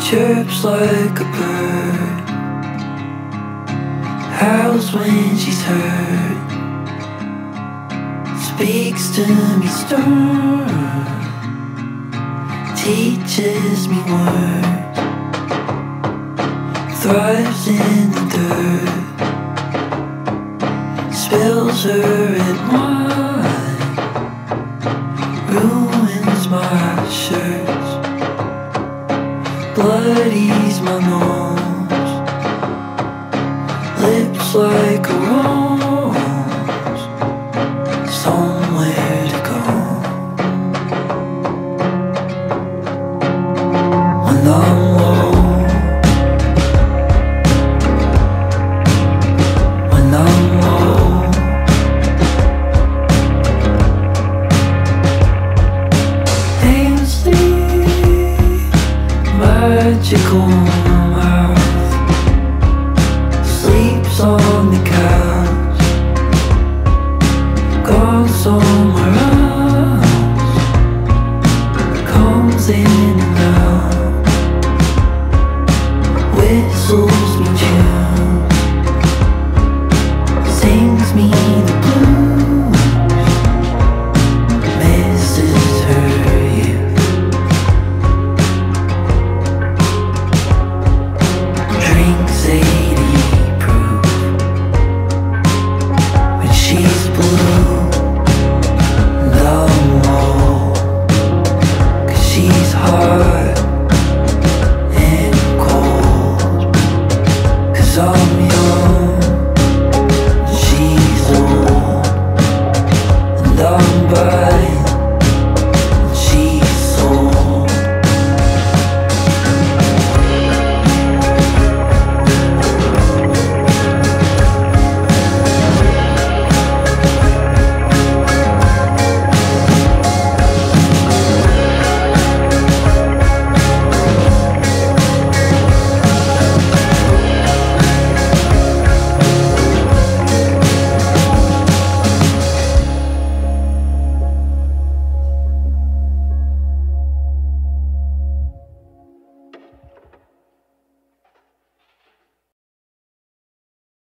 chirps like a bird, howls when she's hurt, speaks to me stern, teaches me words, thrives in the dirt, spills her red wine, bloodies my nose, lips like a magical sleeps on the couch, comes in and out, whistles. saw me